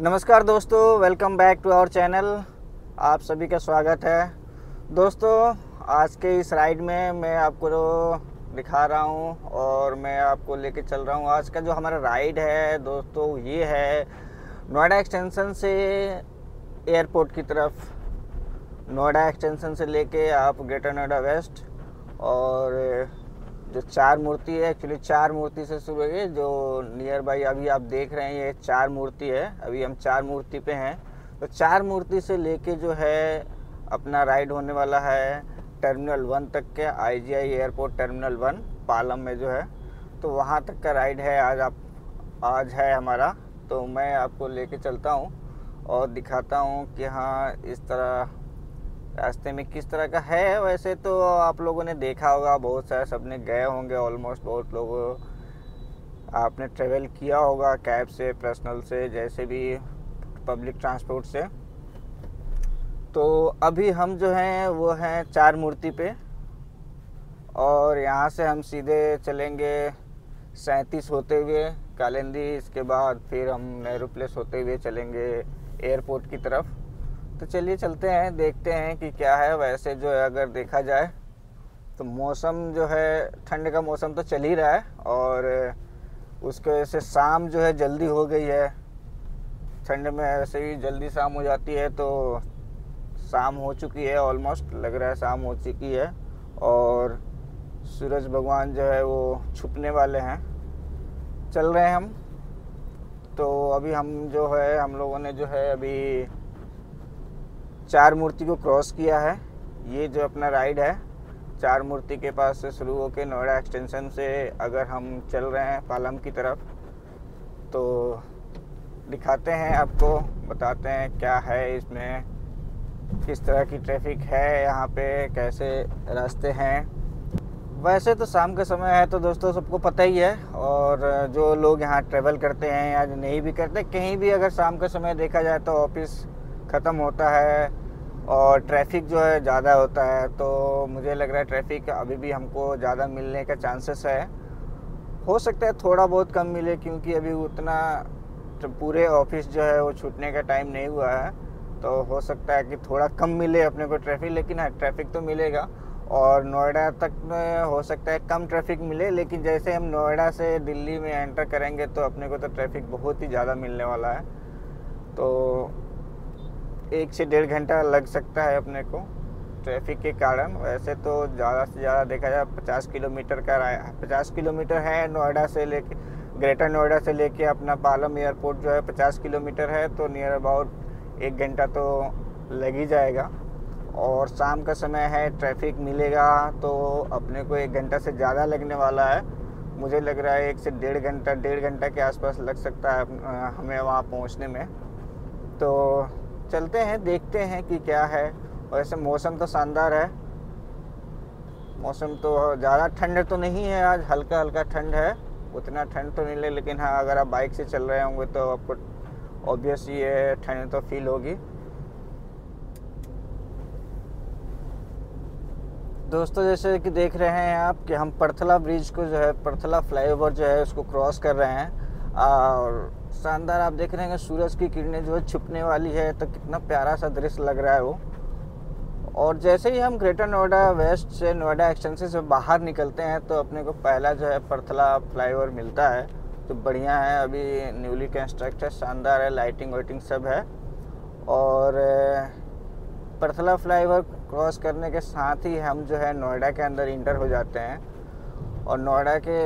नमस्कार दोस्तों welcome back to our channel आप सभी का स्वागत है। दोस्तों, आज के इस राइड में मैं आपको दिखा रहा हूँ और मैं आपको लेके चल रहा हूँ। आज का जो हमारा राइड है, दोस्तों, ये है नोएडा एक्सटेंशन से एयरपोर्ट की तरफ़। नोएडा एक्सटेंशन से लेके आप ग्रेटर नोएडा वेस्ट और जो चार मूर्ति है एक्चुअली चार मूर्ति से शुरू है जो नियर बाई अभी आप देख रहे हैं ये चार मूर्ति है, अभी हम चार मूर्ति पे हैं। तो चार मूर्ति से लेके जो है, अपना राइड होने वाला है टर्मिनल वन तक के IGI airport terminal one Palam में जो है। तो वहाँ तक का राइड है आज आप, आज है हमारा। तो मैं आपको लेके चलता हूँ और दिखाता हूँ कि हाँ इस तरह रास्ते में किस तरह का है? वैसे तो आप लोगों ने देखा होगा, बहुत सारे सबने गए होंगे ऑलमोस्ट बहुत लोग आपने ट्रेवल किया होगा कैब से पर्सनल से, जैसे भी पब्लिक ट्रांसपोर्ट से। तो अभी हम जो हैं, वो हैं चार मूर्ति पे। और यहाँ से हम सीधे चलेंगे सैंतीस होते हुए कालिंदी, इसके बाद फिर हम नेहरू प्लेस होते हुए चलेंगे एयरपोर्ट की तरफ़। तो चलिए चलते हैं, देखते हैं कि क्या है। वैसे जो है, अगर देखा जाए तो मौसम जो है, ठंड का मौसम तो चल ही रहा है और उसके वजह से शाम जो है, जल्दी हो गई है। ठंड में ऐसे ही जल्दी शाम हो जाती है तो शाम हो चुकी है ऑलमोस्ट लग रहा है शाम हो चुकी है और सूरज भगवान जो है, वो छुपने वाले हैं। चल रहे हैं हम। तो अभी हम जो है, हम लोगों ने जो है, अभी चार मूर्ति को क्रॉस किया है। ये जो अपना राइड है, चार मूर्ति के पास से शुरू होकर नोएडा एक्सटेंशन से अगर हम चल रहे हैं पालम की तरफ़ तो दिखाते हैं आपको, बताते हैं क्या है इसमें, किस तरह की ट्रैफ़िक है, यहाँ पे कैसे रास्ते हैं। वैसे तो शाम का समय है तो दोस्तों सबको पता ही है, और जो लोग यहाँ ट्रेवल करते हैं या नहीं भी करते, कहीं भी अगर शाम का समय देखा जाए तो ऑफ़िस ख़त्म होता है और ट्रैफ़िक जो है ज़्यादा होता है तो मुझे लग रहा है ट्रैफ़िक अभी भी हमको ज़्यादा मिलने का चांसेस है। हो सकता है थोड़ा बहुत कम मिले, क्योंकि अभी उतना तो पूरे ऑफ़िस जो है वो छूटने का टाइम नहीं हुआ है। तो हो सकता है कि थोड़ा कम मिले अपने को ट्रैफ़िक लेकिन हाँ ट्रैफ़िक तो मिलेगा। और नोएडा तक में हो सकता है कम ट्रैफ़िक मिले, लेकिन जैसे हम नोएडा से दिल्ली में एंटर करेंगे तो अपने को तो ट्रैफ़िक बहुत ही ज़्यादा मिलने वाला है। तो एक से डेढ़ घंटा लग सकता है अपने को ट्रैफ़िक के कारण। वैसे तो ज़्यादा से ज़्यादा देखा जाए, पचास किलोमीटर का राय, पचास किलोमीटर है नोएडा से लेके, ग्रेटर नोएडा से लेके अपना पालम एयरपोर्ट जो है पचास किलोमीटर है तो नियर अबाउट एक घंटा तो लग ही जाएगा। और शाम का समय है, ट्रैफ़िक मिलेगा तो अपने को एक घंटा से ज़्यादा लगने वाला है। मुझे लग रहा है एक से डेढ़ घंटा डेढ़ घंटा के आसपास लग सकता है हमें वहाँ पहुँचने में। तो चलते हैं, देखते हैं कि क्या है। वैसे मौसम तो शानदार है। मौसम तो ज़्यादा ठंड तो नहीं है आज हल्का हल्का ठंड है। उतना ठंड तो नहीं ले लेकिन हाँ अगर आप बाइक से चल रहे होंगे तो आपको ऑब्वियस ये ठंड तो फील होगी। दोस्तों, जैसे कि देख रहे हैं आप कि हम परथला ब्रिज को जो है, परथला फ्लाईओवर जो है, उसको क्रॉस कर रहे हैं। और शानदार, आप देख रहे हैं सूरज की किरणें जो है छुपने वाली है। तो कितना प्यारा सा दृश्य लग रहा है वो। और जैसे ही हम ग्रेटर नोएडा वेस्ट से नोएडा एक्सटेंशन से बाहर निकलते हैं तो अपने को पहला जो है परथला फ्लाईओवर मिलता है तो बढ़िया है। अभी न्यूली कंस्ट्रक्टेड शानदार है, लाइटिंग वाइटिंग सब है। और परथला फ्लाईओवर क्रॉस करने के साथ ही हम जो है नोएडा के अंदर इंटर हो जाते हैं। और नोएडा के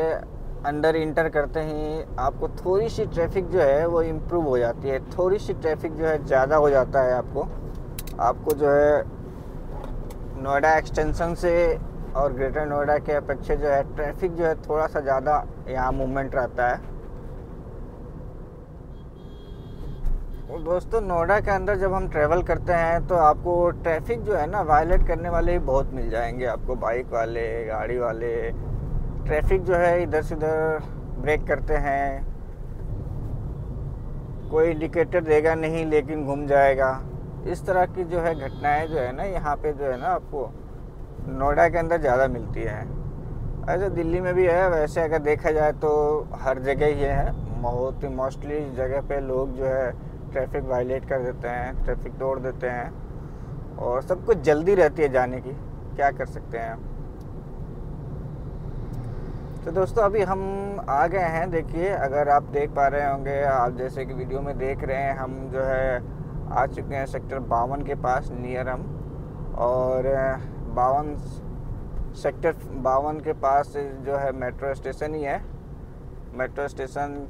अंदर इंटर करते ही, आपको थोड़ी सी ट्रैफ़िक जो है वो इम्प्रूव हो जाती है। थोड़ी सी ट्रैफ़िक जो है ज़्यादा हो जाता है आपको। आपको जो है नोएडा एक्सटेंशन से और ग्रेटर नोएडा के अपेक्षा जो है ट्रैफ़िक जो है थोड़ा सा ज़्यादा यहाँ मूवमेंट रहता है। दोस्तों, नोएडा के अंदर जब हम ट्रैवल करते हैं तो आपको ट्रैफ़िक जो है ना वायलेट करने वाले ही बहुत मिल जाएँगे आपको। बाइक वाले, गाड़ी वाले ट्रैफ़िक जो है इधर से उधर ब्रेक करते हैं। कोई इंडिकेटर देगा नहीं, लेकिन घूम जाएगा। इस तरह की जो है घटनाएँ जो है ना, यहाँ पे जो है ना आपको नोएडा के अंदर ज़्यादा मिलती है। ऐसे दिल्ली में भी है, वैसे अगर देखा जाए तो हर जगह ही है। बहुत ही मोस्टली जगह पे लोग जो है ट्रैफ़िक वायलेट कर देते हैं ट्रैफ़िक तोड़ देते हैं। और सब कुछ जल्दी रहती है जाने की। क्या कर सकते हैं तो दोस्तों, अभी हम आ गए हैं। देखिए, अगर आप देख पा रहे होंगे, आप जैसे कि वीडियो में देख रहे हैं, हम जो है आ चुके हैं सेक्टर बावन के पास, नियर हम। और बावन सेक्टर बावन के पास जो है मेट्रो स्टेशन ही है। मेट्रो स्टेशन,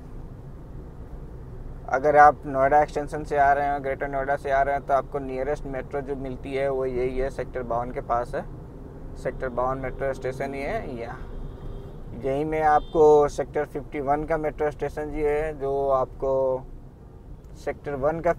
अगर आप नोएडा एक्सटेंशन से आ रहे हैं, ग्रेटर नोएडा से आ रहे हैं तो आपको नियरेस्ट मेट्रो जो मिलती है, वो यही है सेक्टर बावन के पास है। सेक्टर बावन मेट्रो स्टेशन ही है, या। यहीं में आपको सेक्टर 51 का मेट्रो स्टेशन जी है, जो आपको सेक्टर वन का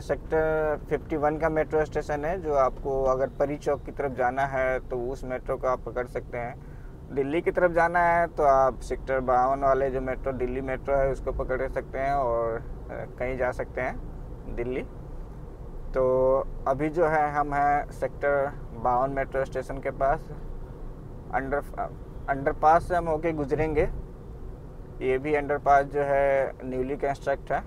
सेक्टर 51 का मेट्रो स्टेशन है, जो आपको अगर परी चौक की तरफ़ जाना है तो उस मेट्रो को आप पकड़ सकते हैं। दिल्ली की तरफ़ जाना है तो आप सेक्टर बावन वाले जो मेट्रो, दिल्ली मेट्रो है, उसको पकड़ सकते हैं और कहीं जा सकते हैं, दिल्ली। तो अभी जो है, हम हैं सेक्टर बावन मेट्रो स्टेशन के पास, अंडर अंडरपास से हम होके गुजरेंगे। ये भी अंडरपास जो है न्यूली कंस्ट्रक्ट है।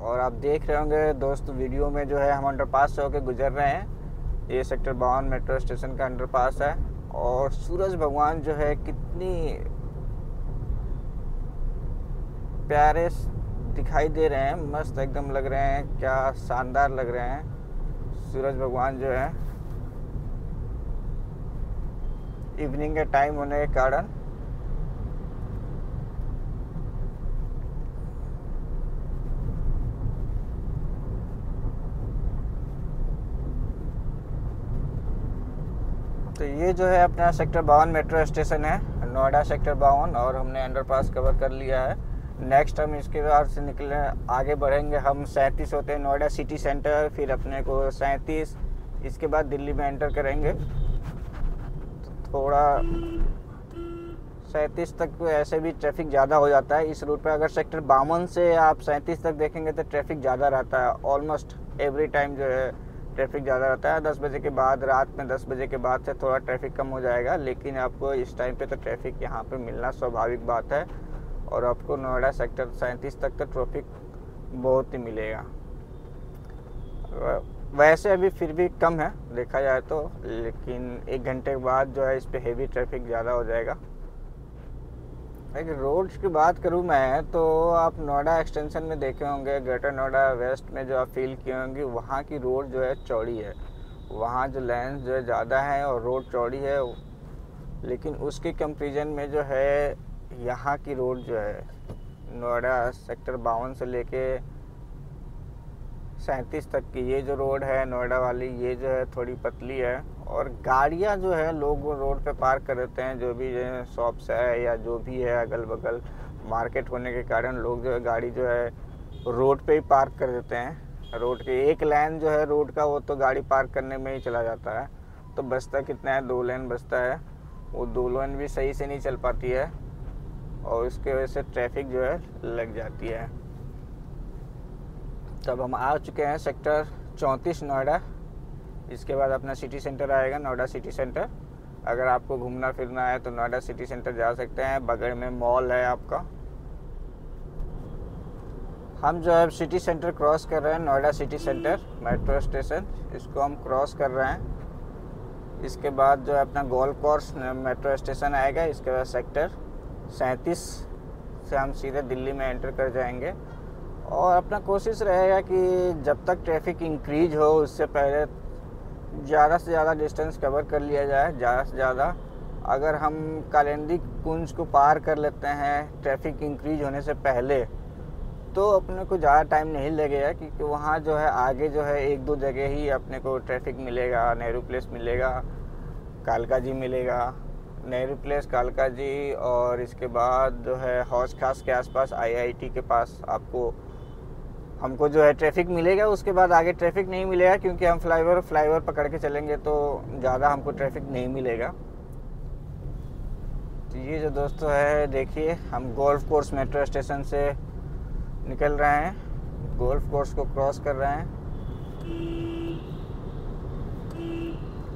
और आप देख रहे होंगे दोस्त वीडियो में जो है हम अंडरपास से होके गुजर रहे हैं। ये सेक्टर बावन मेट्रो स्टेशन का अंडरपास है। और सूरज भगवान जो है कितनी प्यारे दिखाई दे रहे हैं। मस्त एकदम लग रहे हैं, क्या शानदार लग रहे हैं। सूरज भगवान जो है इवनिंग के टाइम होने के कारण तो ये जो है अपना सेक्टर बावन मेट्रो स्टेशन है, नोएडा सेक्टर बावन, और हमने अंडरपास कवर कर लिया है। नेक्स्ट हम इसके बाद से निकले, आगे बढ़ेंगे। हम सैंतीस होते हैं नोएडा सिटी सेंटर फिर अपने को सैंतीस, इसके बाद दिल्ली में एंटर करेंगे। थोड़ा सैंतीस तक ऐसे भी ट्रैफ़िक ज़्यादा हो जाता है। इस रूट पर अगर सेक्टर बावन से आप सैंतीस तक देखेंगे तो ट्रैफ़िक ज़्यादा रहता है। ऑलमोस्ट एवरी टाइम जो है ट्रैफ़िक ज़्यादा रहता है। दस बजे के बाद, रात में दस बजे के बाद से थोड़ा ट्रैफ़िक कम हो जाएगा। लेकिन आपको इस टाइम पे तो ट्रैफ़िक यहाँ पे मिलना स्वाभाविक बात है। और आपको नोएडा सेक्टर सैंतीस तक तो ट्रैफ़िक बहुत ही मिलेगा। वैसे अभी फिर भी कम है, देखा जाए तो लेकिन एक घंटे के बाद जो है इस पर हेवी ट्रैफ़िक ज़्यादा हो जाएगा। एक रोड की बात करूँ मैं तो आप नोएडा एक्सटेंशन में देखे होंगे, ग्रेटर नोएडा वेस्ट में जो आप फील किए होंगे, वहाँ की रोड जो है चौड़ी है। वहाँ जो लेंस जो है ज़्यादा है और रोड चौड़ी है, लेकिन उसके कंपेरिजन में जो है, यहाँ की रोड जो है, नोएडा सेक्टर बावन से लेके सैंतीस तक की। ये जो रोड है, नोएडा वाली, ये जो है थोड़ी पतली है। और गाड़ियाँ जो है, लोग रोड पे पार्क कर देते हैं। जो भी शॉप्स है या जो भी है अगल बगल मार्केट होने के कारण लोग जो है गाड़ी जो है रोड पे ही पार्क कर देते हैं। रोड के, एक लाइन जो है रोड का, वो तो गाड़ी पार्क करने में ही चला जाता है। तो बस्ता कितना है? दो लेन बस्ता है। वो दो लेन भी सही से नहीं चल पाती है और उसके वजह से ट्रैफ़िक जो है लग जाती है। तब हम आ चुके हैं सेक्टर चौंतीस नोएडा। इसके बाद अपना सिटी सेंटर आएगा, नोएडा सिटी सेंटर। अगर आपको घूमना फिरना है तो नोएडा सिटी सेंटर जा सकते हैं। बगल में मॉल है आपका। हम जो है सिटी सेंटर क्रॉस कर रहे हैं, Noida city centre, metro station. इसको हम क्रॉस कर रहे हैं। इसके बाद जो है अपना गोल्फ कोर्स, मेट्रो स्टेशन आएगा। इसके बाद सेक्टर सैंतीस से हम सीधे दिल्ली में एंटर कर जाएँगे। और अपना कोशिश रहेगा कि जब तक ट्रैफ़िक इंक्रीज हो, उससे पहले ज़्यादा से ज़्यादा डिस्टेंस कवर कर लिया जाए, ज़्यादा से ज़्यादा। अगर हम कालिंदी कुंज को पार कर लेते हैं ट्रैफ़िक इंक्रीज होने से पहले तो अपने को ज़्यादा टाइम नहीं लगेगा, क्योंकि वहाँ जो है, आगे जो है, एक दो जगह ही अपने को ट्रैफ़िक मिलेगा, नेहरू प्लेस मिलेगा, कालका जी मिलेगा। नेहरू प्लेस कालका जी और इसके बाद जो है हौज खास के आसपास आईआईटी के पास आपको हमको जो है ट्रैफ़िक मिलेगा, उसके बाद आगे ट्रैफ़िक नहीं मिलेगा क्योंकि हम फ्लाईओवर फ्लाईओवर पकड़ के चलेंगे तो ज़्यादा हमको ट्रैफ़िक नहीं मिलेगा। तो ये जो दोस्तों है, देखिए, हम गोल्फ कोर्स मेट्रो स्टेशन से निकल रहे हैं। गोल्फ कोर्स को क्रॉस कर रहे हैं।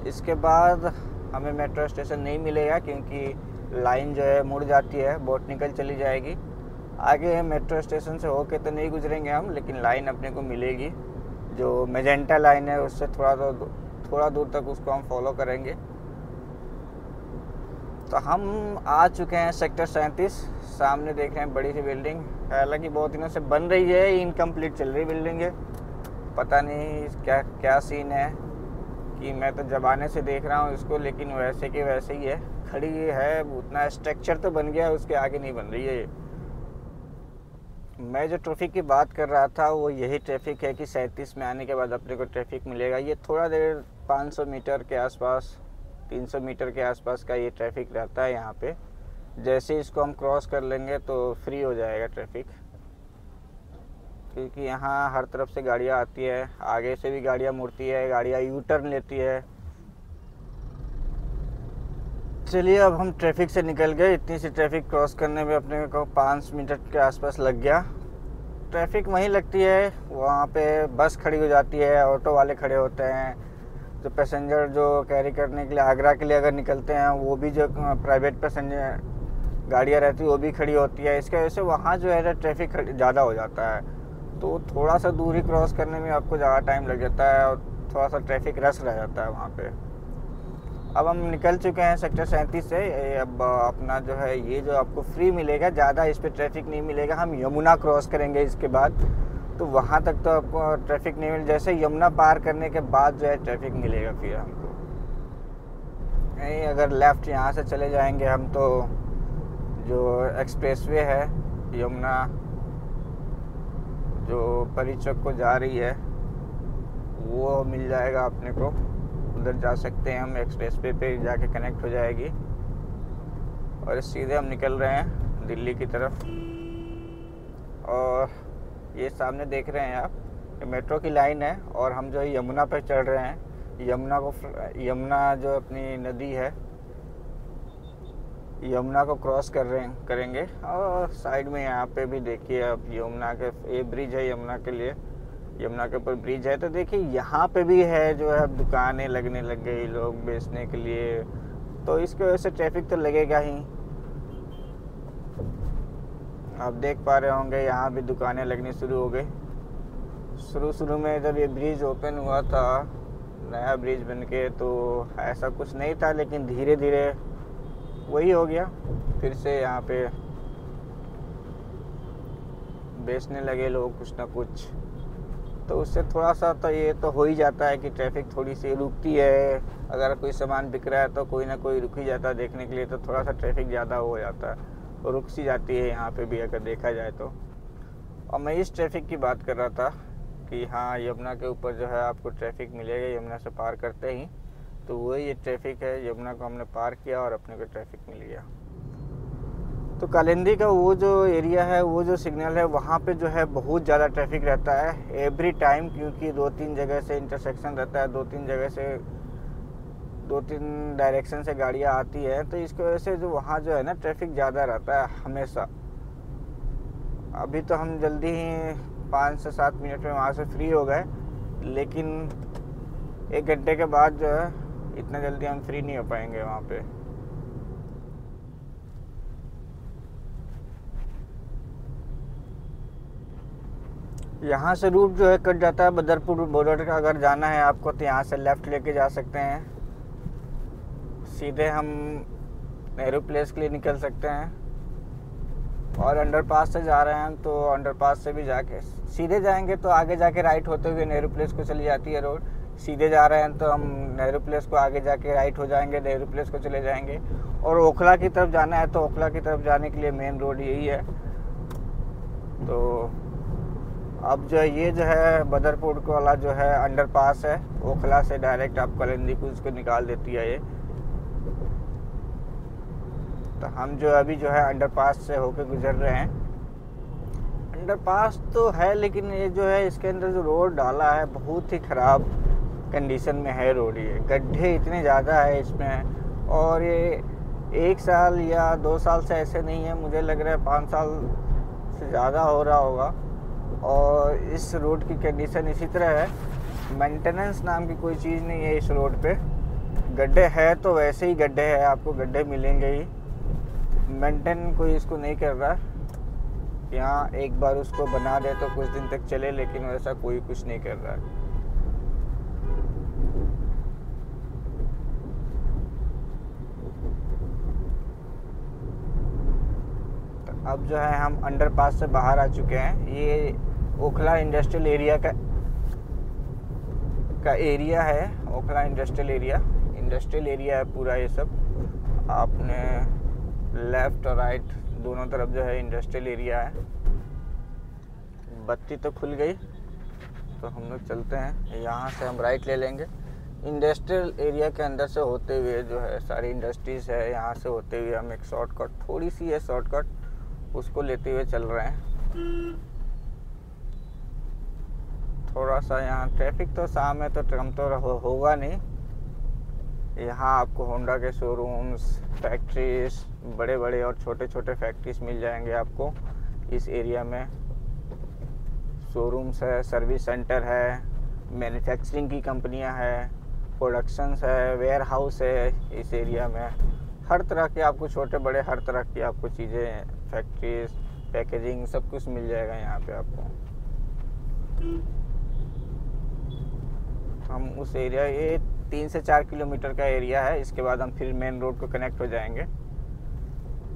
इसके बाद हमें मेट्रो स्टेशन नहीं मिलेगा क्योंकि लाइन जो है मुड़ जाती है बोट निकल चली जाएगी। आगे मेट्रो स्टेशन से होके तो नहीं गुजरेंगे हम, लेकिन लाइन अपने को मिलेगी। जो मेजेंटा लाइन है, उससे थोड़ा तो थोड़ा दूर तक उसको हम फॉलो करेंगे। तो हम आ चुके हैं सेक्टर सैंतीस, सामने देख रहे हैं बड़ी सी बिल्डिंग। हालाँकि बहुत दिनों से बन रही है, इनकम्प्लीट चल रही बिल्डिंग है। पता नहीं क्या क्या सीन है कि मैं तो जमाने से देख रहा हूँ इसको, लेकिन वैसे के वैसे ही है। खड़ी है, उतना स्ट्रक्चर तो बन गया उसके आगे नहीं बन रही है ये। मैं जो ट्रैफ़िक की बात कर रहा था, वो यही ट्रैफ़िक है कि सैंतीस में आने के बाद अपने को ट्रैफ़िक मिलेगा। ये थोड़ा देर 500 मीटर के आसपास 300 मीटर के आसपास का ये ट्रैफ़िक रहता है यहाँ पे। जैसे इसको हम क्रॉस कर लेंगे तो फ्री हो जाएगा ट्रैफ़िक क्योंकि यहाँ हर तरफ़ से गाड़ियाँ आती है, आगे से भी गाड़ियाँ मुड़ती है, गाड़ियाँ यू टर्न लेती है। चलिए, अब हम ट्रैफ़िक से निकल गए। इतनी सी ट्रैफ़िक क्रॉस करने में अपने को पाँच मिनट के आसपास लग गया। ट्रैफ़िक वहीं लगती है, वहाँ पे बस खड़ी हो जाती है ऑटो वाले खड़े होते हैं। जो पैसेंजर जो कैरी करने के लिए, आगरा के लिए अगर निकलते हैं, वो भी जो प्राइवेट पैसेंजर गाड़ियाँ रहती है, वो भी खड़ी होती है। इसके वजह से वहाँ जो है ट्रैफ़िक ज़्यादा हो जाता है। तो थोड़ा सा दूरी क्रॉस करने में आपको ज़्यादा टाइम लग जाता है और थोड़ा सा ट्रैफ़िक रस रह जाता है वहाँ पे। अब हम निकल चुके हैं सेक्टर सैंतीस से। अब अपना जो है, ये जो आपको फ्री मिलेगा, ज़्यादा इस पर ट्रैफ़िक नहीं मिलेगा। हम यमुना क्रॉस करेंगे इसके बाद। तो वहाँ तक तो आपको ट्रैफ़िक नहीं मिल, जैसे यमुना पार करने के बाद जो है ट्रैफ़िक मिलेगा फिर हमको। नहीं, अगर लेफ़्ट यहाँ से चले जाएँगे हम तो जो एक्सप्रेसवे है, यमुना, जो परिचक को जा रही है, वो मिल जाएगा अपने को। उधर जा सकते हैं, हम एक्सप्रेस वे पे जाके कनेक्ट हो जाएगी। और सीधे हम निकल रहे हैं दिल्ली की तरफ़। और ये सामने देख रहे हैं आप, ये मेट्रो की लाइन है और हम जो है यमुना पर चढ़ रहे हैं। यमुना को यमुना जो अपनी नदी है, यमुना को क्रॉस कर रहे करेंगे। और साइड में यहाँ पे भी देखिए आप, यमुना के, ये ब्रिज है यमुना के लिए। यमुना के ऊपर ब्रिज है तो देखिए यहाँ पे भी है जो है दुकानें लगने लग गई लोग बेचने के लिए। तो इसकी वजह से ट्रैफ़िक तो लगेगा ही। आप देख पा रहे होंगे, यहाँ भी दुकानें लगनी शुरू हो गई। शुरू शुरू में जब ये ब्रिज ओपन हुआ था, नया ब्रिज बन के तो ऐसा कुछ नहीं था, लेकिन धीरे धीरे वही हो गया। फिर से यहाँ पे बेचने लगे लोग कुछ ना कुछ। तो उससे थोड़ा सा तो ये तो हो ही जाता है कि ट्रैफ़िक थोड़ी सी रुकती है। अगर कोई सामान बिक रहा है तो कोई ना कोई रुक ही जाता है देखने के लिए तो थोड़ा सा ट्रैफ़िक ज़्यादा हो जाता है रुक सी जाती है यहाँ पे भी अगर देखा जाए तो। और मैं इस ट्रैफ़िक की बात कर रहा था कि हाँ यमुना के ऊपर जो है आपको ट्रैफ़िक मिलेगा, यमुना से पार करते ही। तो वही ये ट्रैफ़िक है, यमुना को हमने पार किया और अपने को ट्रैफ़िक मिल गया। तो कालिंदी का वो जो एरिया है, वो जो सिग्नल है, वहाँ पे जो है बहुत ज़्यादा ट्रैफ़िक रहता है एवरी टाइम क्योंकि दो तीन जगह से इंटरसेक्शन रहता है दो तीन जगह से दो तीन डायरेक्शन से गाड़ियाँ आती है तो इसकी वजह से जो वहाँ जो है ना ट्रैफ़िक ज़्यादा रहता है हमेशा। अभी तो हम जल्दी ही पाँच से सात मिनट में वहाँ से फ्री हो गए, लेकिन एक घंटे के बाद जो है, इतना जल्दी हम फ्री नहीं हो पाएँगे वहाँ पे। यहाँ से रूट जो है कट जाता है, बदरपुर बॉर्डर का अगर जाना है आपको तो यहाँ से लेफ़्ट लेके जा सकते हैं। सीधे हम नेहरू प्लेस के लिए निकल सकते हैं। और अंडरपास से जा रहे हैं तो अंडरपास से भी जाके, सीधे जाएँगे तो आगे जाके राइट होते हुए नेहरू प्लेस को चली जाती है रोड सीधे जा रहे हैं तो हम नेहरू प्लेस को आगे जाके राइट हो जाएँगे, नेहरू प्लेस को चले जाएँगे। और ओखला की तरफ़ जाना है तो ओखला की तरफ़ जाने के लिए मेन रोड यही है। तो अब जो ये जो है बदरपुर वाला जो है अंडरपास है। ओखला से डायरेक्ट आप कलिंदी को निकाल देती है ये। तो हम जो अभी जो है अंडरपास से होके गुजर रहे हैं। अंडरपास तो है, लेकिन ये जो है, इसके अंदर जो रोड डाला है, बहुत ही ख़राब कंडीशन में है रोड ये। गड्ढे इतने ज़्यादा है इसमें, और ये एक साल या दो साल से ऐसे नहीं है। मुझे लग रहा है पाँच साल से ज़्यादा हो रहा होगा। और इस रोड की कंडीशन इसी तरह है। मेंटेनेंस नाम की कोई चीज़ नहीं है इस रोड पे। गड्ढे हैं तो वैसे ही गड्ढे हैं, आपको गड्ढे मिलेंगे ही। मेंटेन कोई इसको नहीं कर रहा। यहाँ एक बार उसको बना दे तो कुछ दिन तक चले, लेकिन वैसा कोई कुछ नहीं कर रहा। है अब जो है हम अंडर पास से बाहर आ चुके हैं। ये ओखला इंडस्ट्रियल एरिया का का एरिया है, Okhla industrial area industrial area है पूरा ये सब। आपने लेफ़्ट और राइट दोनों तरफ़ जो है इंडस्ट्रियल एरिया है। बत्ती तो खुल गई तो हम लोग चलते हैं। यहाँ से हम राइट ले लेंगे। इंडस्ट्रियल एरिया के अंदर से होते हुए जो है सारी इंडस्ट्रीज़ है, यहाँ से होते हुए हम एक शॉर्टकट थोड़ी सी है शॉर्टकट उसको लेते हुए चल रहे हैं। थोड़ा सा यहाँ ट्रैफ़िक तो शाम है तो कम तो होगा नहीं। यहाँ आपको होंडा के शोरूम्स फैक्ट्रीज बड़े बड़े और छोटे छोटे फैक्ट्रीज मिल जाएँगे आपको। इस एरिया में शोरूम्स है सर्विस सेंटर है मैन्युफैक्चरिंग की कंपनियाँ है प्रोडक्शंस है वेयर हाउस है इस एरिया में। हर तरह के आपको छोटे बड़े हर तरह की आपको चीज़ें फैक्ट्रीज पैकेजिंग सब कुछ मिल जाएगा यहाँ पे आपको। हम उस एरिया ये तीन से चार किलोमीटर का एरिया है, इसके बाद हम फिर मेन रोड को कनेक्ट हो जाएँगे।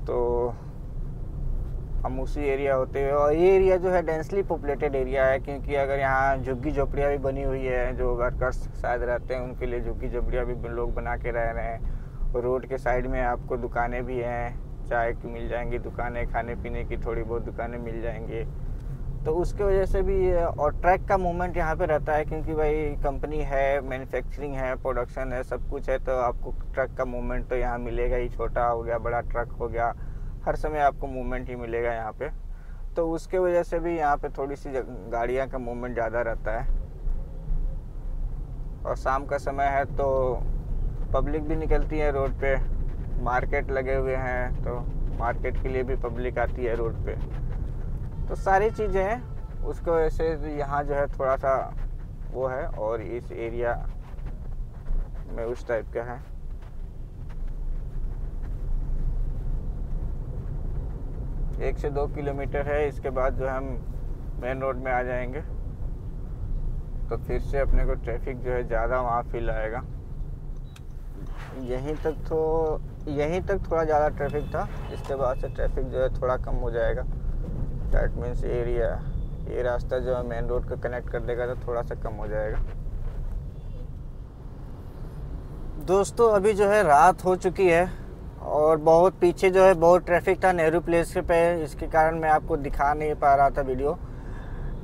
तो हम उसी एरिया होते हुए, और ये एरिया जो है डेंसली पॉपुलेटेड एरिया है, क्योंकि अगर यहाँ झुग्गी झोपड़ियाँ भी बनी हुई है, जो वर्कर्स शायद रहते हैं, उनके लिए झुग्गी झोपड़ियाँ भी लोग बना के रह रहे हैं। रोड के साइड में आपको दुकानें भी हैं, चाय की मिल जाएँगी, दुकानें खाने पीने की थोड़ी बहुत दुकानें मिल जाएँगी। तो उसके वजह से भी, और ट्रैक का मूवमेंट यहाँ पे रहता है क्योंकि भाई कंपनी है मैन्युफैक्चरिंग है प्रोडक्शन है, सब कुछ है तो आपको ट्रक का मूवमेंट तो यहाँ मिलेगा ही, छोटा हो गया, बड़ा ट्रक हो गया, हर समय आपको मूवमेंट ही मिलेगा यहाँ पे। तो उसके वजह से भी यहाँ पे थोड़ी सी गाड़ियाँ का मूवमेंट ज़्यादा रहता है। और शाम का समय है तो पब्लिक भी निकलती है रोड पे। मार्केट लगे हुए हैं तो मार्केट के लिए भी पब्लिक आती है रोड पे। तो सारी चीज़ें हैं, उसको ऐसे यहाँ जो है थोड़ा सा वो है और इस एरिया में उस टाइप का है। एक से दो किलोमीटर है, इसके बाद जो हम मेन रोड में आ जाएँगे। तो फिर से अपने को ट्रैफ़िक जो है ज़्यादा वहाँ फील आएगा। यहीं तक तो यहीं तक थोड़ा ज़्यादा ट्रैफ़िक था, इसके बाद से ट्रैफ़िक जो है थोड़ा कम हो जाएगा। डैट मीन्स एरिया ये रास्ता जो है मेन रोड को कनेक्ट कर देगा तो थोड़ा सा कम हो जाएगा। दोस्तों, अभी जो है रात हो चुकी है और बहुत पीछे जो है बहुत ट्रैफ़िक था नेहरू प्लेस के पे, इसके कारण मैं आपको दिखा नहीं पा रहा था वीडियो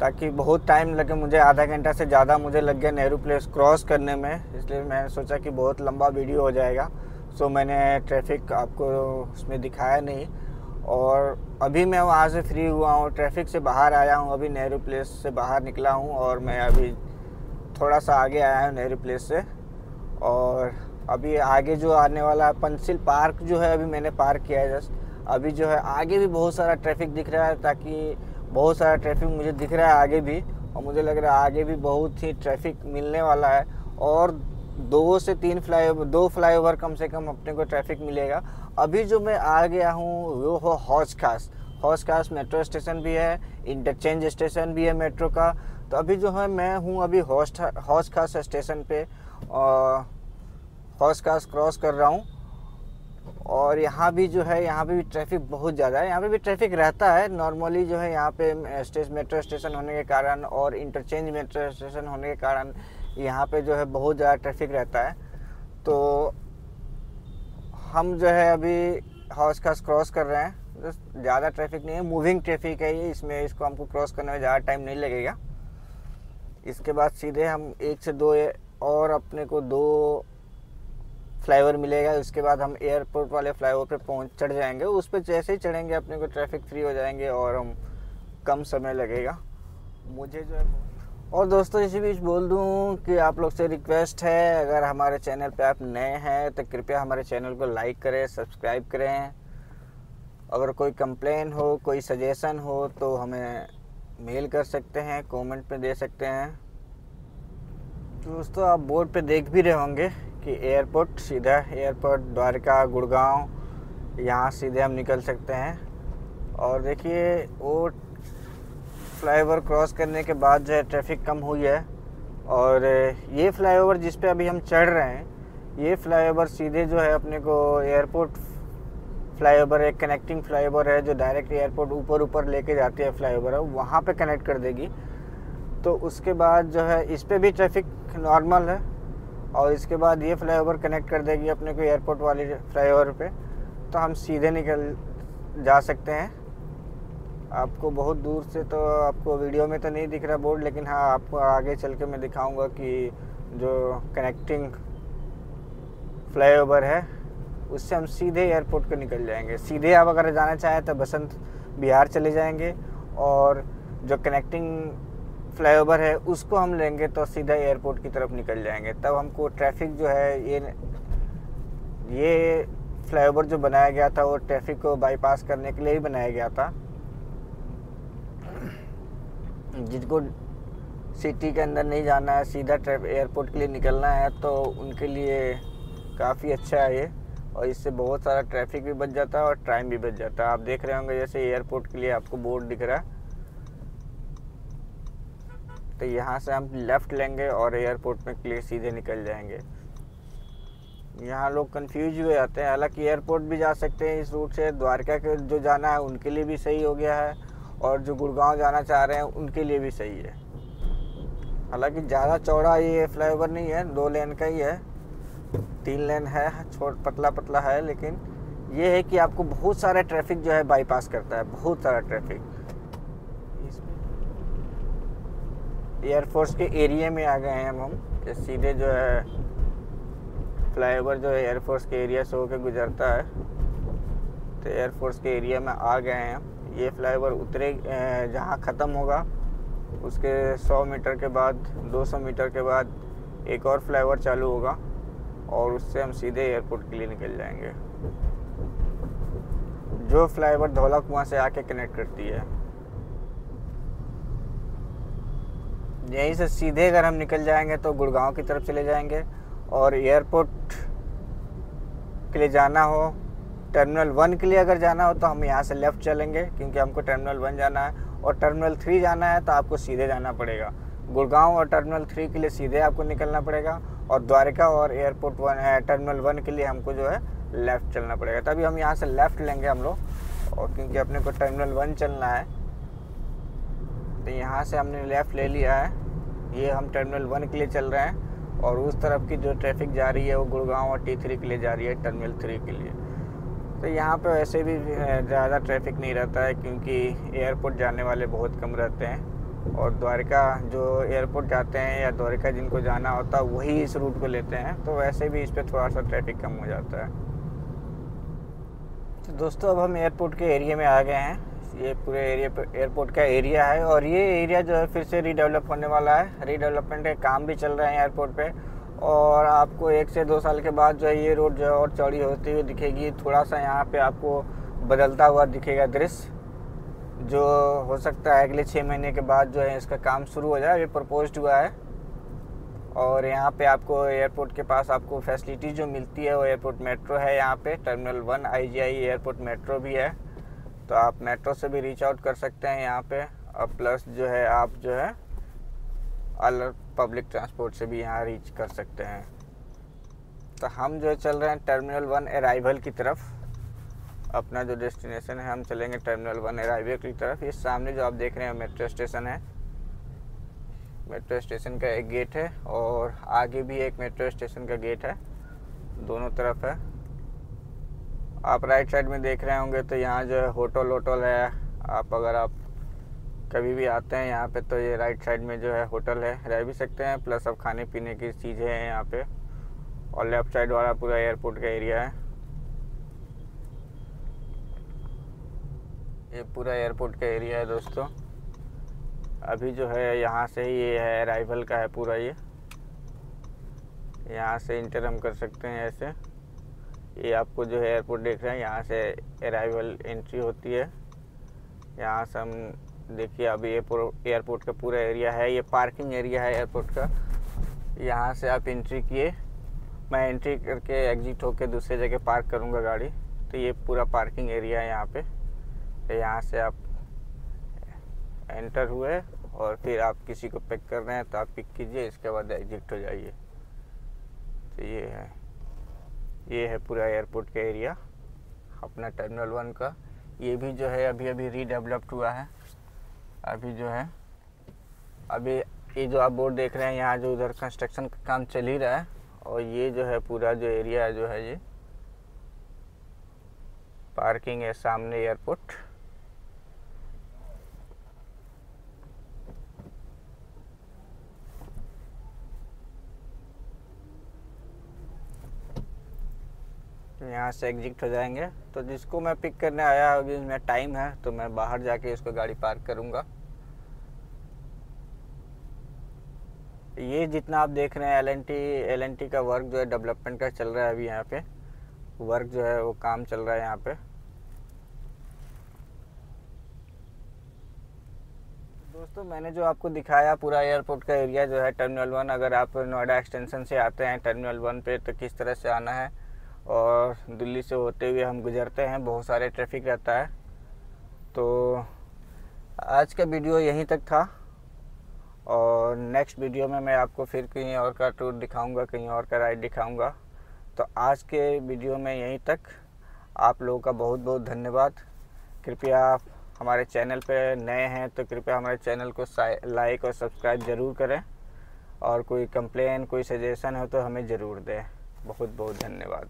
ताकि बहुत टाइम लगे मुझे, आधा घंटा से ज़्यादा मुझे लग गया नेहरू प्लेस क्रॉस करने में, इसलिए मैंने सोचा कि बहुत लंबा वीडियो हो जाएगा। सो मैंने ट्रैफ़िक आपको उसमें दिखाया नहीं। और अभी मैं वहाँ से फ्री हुआ हूँ ट्रैफ़िक से बाहर आया हूँ, अभी नेहरू प्लेस से बाहर निकला हूँ और मैं अभी थोड़ा सा आगे आया हूँ नेहरू प्लेस से। और अभी आगे जो आने वाला पंसिल पार्क जो है, अभी मैंने पार्क किया है जस्ट। अभी जो है, आगे भी बहुत सारा ट्रैफ़िक दिख रहा है ताकि बहुत सारा ट्रैफ़िक मुझे दिख रहा है आगे भी और मुझे लग रहा है आगे भी बहुत ही ट्रैफ़िक मिलने वाला है और दो से तीन फ्लाई दो फ्लाईओवर कम से कम अपने को ट्रैफ़िक मिलेगा। अभी जो मैं आ गया हूँ, वो हो हौज खास हौज खास मेट्रो स्टेशन भी है इंटरचेंज स्टेशन भी है मेट्रो का। तो अभी जो है, मैं हूँ अभी हौज हौज खास स्टेशन पे हौज खास क्रॉस कर रहा हूँ। और यहाँ भी जो है, यहाँ पे भी ट्रैफ़िक बहुत ज़्यादा है। यहाँ पे भी ट्रैफ़िक रहता है। नॉर्मली जो है, यहाँ पे स्टेश मेट्रो स्टेशन होने के कारण और इंटरचेंज मेट्रो स्टेशन होने के कारण यहाँ पे जो है, बहुत ज़्यादा ट्रैफ़िक रहता है। तो हम जो है, अभी हाउस खास क्रॉस कर रहे हैं। ज़्यादा ट्रैफ़िक नहीं है। मूविंग ट्रैफ़िक है ये। इसमें इसको हमको क्रॉस करने में ज़्यादा टाइम नहीं लगेगा। इसके बाद सीधे हम एक से दो और अपने को दो फ्लाईओवर मिलेगा, उसके बाद हम एयरपोर्ट वाले फ्लाईओवर पे पहुँच, चढ़ जाएँगे। उस पर जैसे ही चढ़ेंगे, अपने को ट्रैफ़िक फ्री हो जाएँगे और हम कम समय लगेगा। मुझे जो है और दोस्तों, इसी बीच बोल दूँ कि आप लोग से रिक्वेस्ट है, अगर हमारे चैनल पे आप नए हैं तो कृपया हमारे चैनल को लाइक करें, सब्सक्राइब करें। अगर कोई कंप्लेन हो, कोई सजेशन हो तो हमें मेल कर सकते हैं, कमेंट में दे सकते हैं। दोस्तों, आप बोर्ड पे देख भी रहे होंगे। कि एयरपोर्ट, सीधा एयरपोर्ट, द्वारका, गुड़गांव, यहाँ सीधे हम निकल सकते हैं। और देखिए, वो फ्लाईओवर क्रॉस करने के बाद जो है, ट्रैफ़िक कम हुई है। और ये फ्लाईओवर जिस पे अभी हम चढ़ रहे हैं, ये फ्लाईओवर सीधे जो है, अपने को एयरपोर्ट फ्लाईओवर, एक कनेक्टिंग फ्लाईओवर है, जो डायरेक्ट एयरपोर्ट ऊपर ऊपर लेके जाती है फ्लाईओवर है वहाँ पे कनेक्ट कर देगी। तो उसके बाद जो है, इस पर भी ट्रैफ़िक नॉर्मल है। और इसके बाद ये फ्लाईओवर कनेक्ट कर देगी अपने को एयरपोर्ट वाली फ्लाईओवर पे तो हम सीधे निकल जा सकते हैं। आपको बहुत दूर से तो आपको वीडियो में तो नहीं दिख रहा बोर्ड लेकिन हाँ आपको आगे चल के मैं दिखाऊँगा कि जो कनेक्टिंग फ्लाईओवर है, उससे हम सीधे एयरपोर्ट को निकल जाएँगे। सीधे आप अगर जाना चाहें तो बसंत बिहार चले जाएँगे, और जो कनेक्टिंग फ्लाईओवर है, उसको हम लेंगे तो सीधा एयरपोर्ट की तरफ़ निकल जाएँगे। तब हमको ट्रैफ़िक जो है, ये ये फ्लाईओवर जो बनाया गया था वो ट्रैफ़िक को बाईपास करने के लिए ही बनाया गया था। जिनको सिटी के अंदर नहीं जाना है, सीधा एयरपोर्ट के लिए निकलना है तो उनके लिए काफ़ी अच्छा है ये, और इससे बहुत सारा ट्रैफ़िक भी बच जाता है और टाइम भी बच जाता है। आप देख रहे होंगे, जैसे एयरपोर्ट के लिए आपको बोर्ड दिख रहा है। तो यहाँ से हम लेफ़्ट लेंगे और एयरपोर्ट में क्लियर सीधे निकल जाएँगे। यहाँ लोग कंफ्यूज हो जाते हैं। हालाँकि एयरपोर्ट भी जा सकते हैं इस रूट से। द्वारका के जो जाना है, उनके लिए भी सही हो गया है। और जो गुड़गांव जाना चाह रहे हैं, उनके लिए भी सही है। हालाँकि ज़्यादा चौड़ा ये फ्लाईओवर नहीं है, दो लेन का ही है। तीन लेन है, छोट पतला पतला है, लेकिन ये है कि आपको बहुत सारा ट्रैफ़िक जो है बाईपास करता है, बहुत सारा ट्रैफ़िक एयरफोर्स के एरिया में आ गए हैं हम। हम सीधे जो है फ्लाईओवर जो है एयरफोर्स के एरिया से होकर गुजरता है। तो एयरफोर्स के एरिया में आ गए हैं। ये फ्लाईओवर उतरे जहाँ ख़त्म होगा, उसके 100 मीटर के बाद 200 मीटर के बाद एक और फ्लाईओवर चालू होगा और उससे हम सीधे एयरपोर्ट के लिए निकल जाएँगे। जो फ्लाईओवर धौला कुआँ से आके कनेक्ट करती है। यहीं से सीधे अगर हम निकल जाएँगे तो गुड़गांव की तरफ़ चले जाएँगे और एयरपोर्ट के लिए जाना हो, टर्मिनल वन के लिए अगर जाना हो तो हम यहाँ से लेफ़्ट चलेंगे क्योंकि हमको टर्मिनल वन जाना है और टर्मिनल थ्री जाना है तो आपको सीधे जाना पड़ेगा। गुड़गांव और टर्मिनल थ्री के लिए सीधे आपको निकलना पड़ेगा और द्वारका और एयरपोर्ट वन, है, टर्मिनल वन के लिए हमको जो है लेफ़्ट चलना पड़ेगा। तभी हम यहाँ से लेफ़्ट लेंगे हम लोग और क्योंकि अपने को टर्मिनल वन चलना है तो यहाँ से हमने लेफ़्ट ले लिया है। ये हम टर्मिनल वन के लिए चल रहे हैं और उस तरफ़ की जो ट्रैफ़िक जा रही है वो गुड़गांव और टी थ्री के लिए जा रही है टर्मिनल थ्री के लिए। तो यहाँ पे वैसे भी ज़्यादा ट्रैफ़िक नहीं रहता है क्योंकि एयरपोर्ट जाने वाले बहुत कम रहते हैं। और द्वारका, जो एयरपोर्ट जाते हैं या द्वारका जिनको जाना होता है, वही इस रूट को लेते हैं। तो वैसे भी इस पर थोड़ा सा ट्रैफ़िक कम हो जाता है। तो दोस्तों, अब हम एयरपोर्ट के एरिया में आ गए हैं। ये पूरे एरिया पे एयरपोर्ट का एरिया है और ये एरिया जो है फिर से रीडेवलप होने वाला है। रीडेवलपमेंट के काम भी चल रहे हैं एयरपोर्ट पे। और आपको एक से दो साल के बाद जो है ये रोड जो है और चौड़ी होती हुई दिखेगी। थोड़ा सा यहाँ पे आपको बदलता हुआ दिखेगा दृश्य। जो हो सकता है अगले छः महीने के बाद जो है इसका काम शुरू हो जाए। ये प्रपोज हुआ है। और यहाँ पे आपको एयरपोर्ट के पास आपको फैसिलिटी जो मिलती है वो एयरपोर्ट मेट्रो है यहाँ पे। Terminal one IGI airport metro भी है। तो आप मेट्रो से भी रीच आउट कर सकते हैं यहाँ पे। और प्लस जो है, आप जो है अलग पब्लिक ट्रांसपोर्ट से भी यहाँ रीच कर सकते हैं। तो हम जो चल रहे हैं टर्मिनल वन अराइवल की तरफ़। अपना जो डेस्टिनेशन है, हम चलेंगे टर्मिनल वन अराइवल की तरफ़। ये सामने जो आप देख रहे हैं, मेट्रो स्टेशन है। मेट्रो स्टेशन का एक गेट है और आगे भी एक मेट्रो स्टेशन का गेट है। दोनों तरफ़ है। आप राइट साइड में देख रहे होंगे तो यहाँ जो है होटल वोटल है। आप अगर आप कभी भी आते हैं यहाँ पे तो ये राइट साइड में जो है होटल है। रह भी सकते हैं प्लस अब खाने पीने की चीज़ें हैं यहाँ पे। और लेफ़्ट साइड वाला पूरा एयरपोर्ट का एरिया है। ये पूरा एयरपोर्ट का एरिया है दोस्तों। अभी जो है यहाँ से ही ये है अराइवल का है पूरा ये। यहाँ से इंटर हम कर सकते हैं ऐसे। ये आपको जो है एयरपोर्ट देख रहे हैं, यहाँ से अराइवल एंट्री होती है। यहाँ से हम, देखिए, अभी एयरपोर्ट का पूरा एरिया है, ये पार्किंग एरिया है एयरपोर्ट का। यहाँ से आप एंट्री किए। मैं एंट्री करके एग्जिट होकर दूसरे जगह पार्क करूँगा गाड़ी। तो ये पूरा पार्किंग एरिया है यहाँ पे। तो यहाँ से आप एंटर हुए और फिर आप किसी को पिक कर रहे हैं तो आप पिक कीजिए, इसके बाद एग्जिट हो जाइए। तो ये है। ये है पूरा एयरपोर्ट का एरिया, अपना टर्मिनल वन का। ये भी जो है अभी अभी रीडेवलप्ड हुआ है। अभी जो है, अभी ये जो आप बोर्ड देख रहे हैं, यहाँ जो उधर कंस्ट्रक्शन का काम चल ही रहा है, और ये जो है पूरा जो एरिया है जो है ये पार्किंग है सामने एयरपोर्ट यहाँ से एग्जिट हो जाएँगे। तो जिसको मैं पिक करने आया अभी इसमें टाइम है तो मैं बाहर जाके इसको गाड़ी पार्क करूँगा। ये जितना आप देख रहे हैं L N T L N T का वर्क जो है डेवलपमेंट का चल रहा है अभी यहाँ पे। वर्क जो है, वो काम चल रहा है यहाँ पे। दोस्तों, मैंने जो आपको दिखाया पूरा एयरपोर्ट का एरिया जो है टर्मिनल वन अगर आप नोएडा एक्सटेंशन से आते हैं टर्मिनल वन पे तो किस तरह से आना है और दिल्ली से होते हुए हम गुजरते हैं, बहुत सारे ट्रैफ़िक रहता है। तो आज का वीडियो यहीं तक था और नेक्स्ट वीडियो में मैं आपको फिर कहीं और का टूर दिखाऊँगा, कहीं और का राइड दिखाऊँगा। तो आज के वीडियो में यहीं तक। आप लोगों का बहुत बहुत धन्यवाद। कृपया आप हमारे चैनल पर नए हैं तो कृपया हमारे चैनल को लाइक और सब्सक्राइब ज़रूर करें। और कोई कंप्लेन कोई सजेशन हो तो हमें ज़रूर दें। बहुत बहुत धन्यवाद।